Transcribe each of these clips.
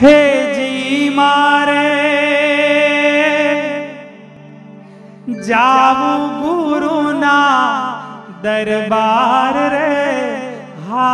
हे जी मारे जाऊ गुरु ना दरबार रे हा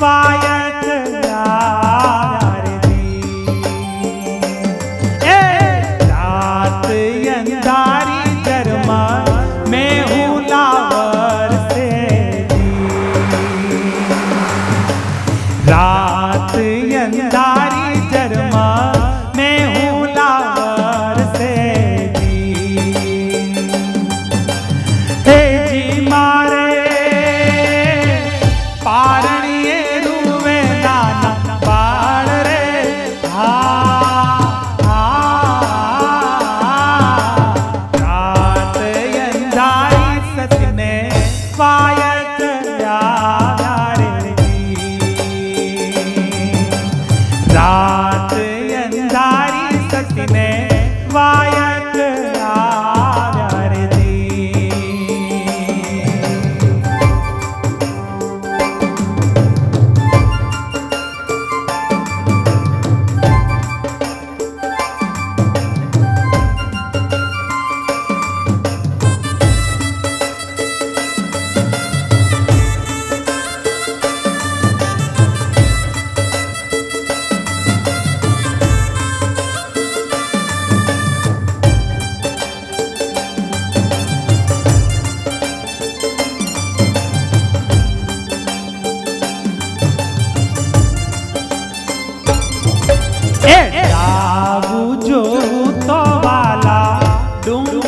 Bye. fire.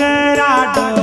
जरा डो।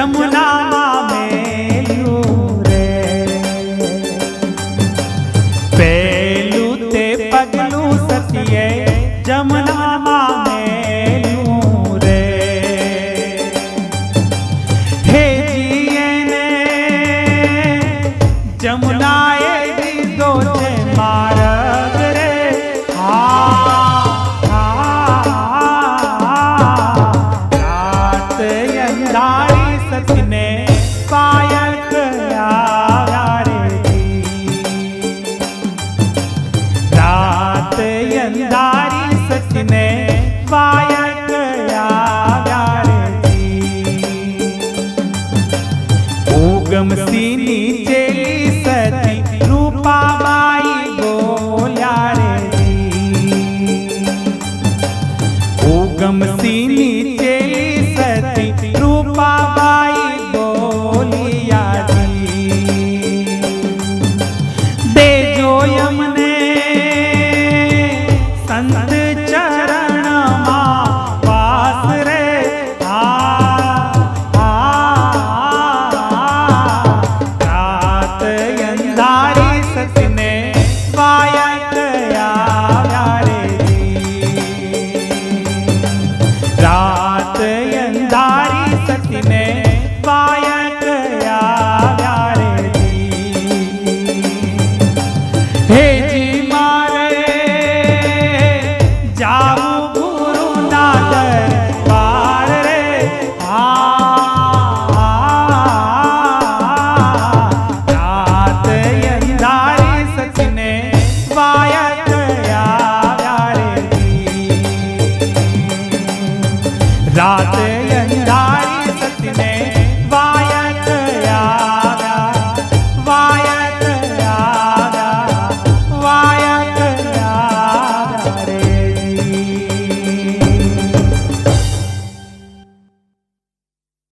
जमुना